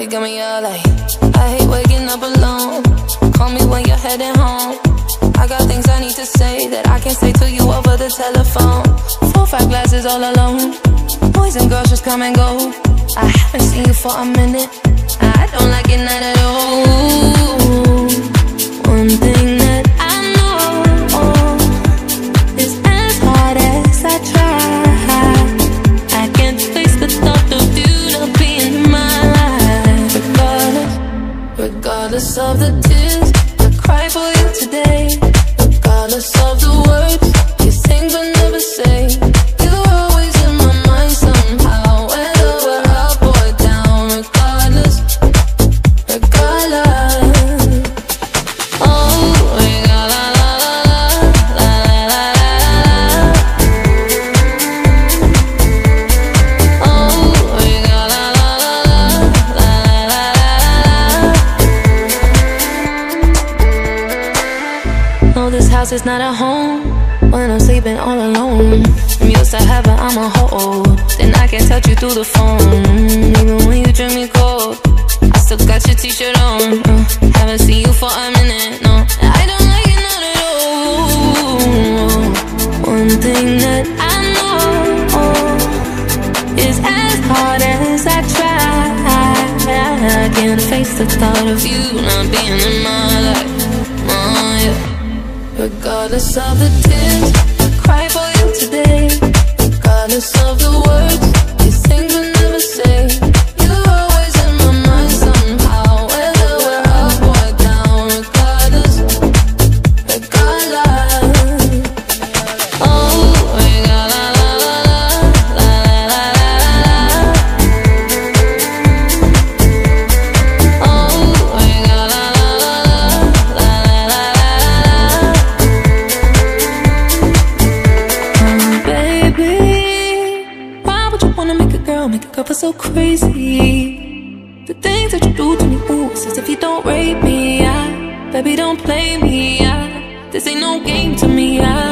We got me all like, I hate waking up alone. Call me when you're heading home. I got things I need to say that I can't say to you over the telephone. Four, five glasses all alone. Boys and girls just come and go. I haven't seen you for a minute. I of the tears I cry for you today, regardless of the words you sing but never say, you're always in my mind somehow. Down, regardless, regardless. No, this house is not a home when I'm sleeping all alone. I'm used to heaven, I'm a hold. Then I can touch you through the phone. Even when you drink me cold, I still got your t-shirt on. Uh, haven't seen you for a minute, no. I don't like it not at all. One thing that I know is as hard as I try. I can't face the thought of you not being in my life. Regardless of the tears I cry for you today. Regardless of the words feel so crazy? The things that you do to me, ooh, it's as if you don't rape me. I, baby, don't play me. I, this ain't no game to me. The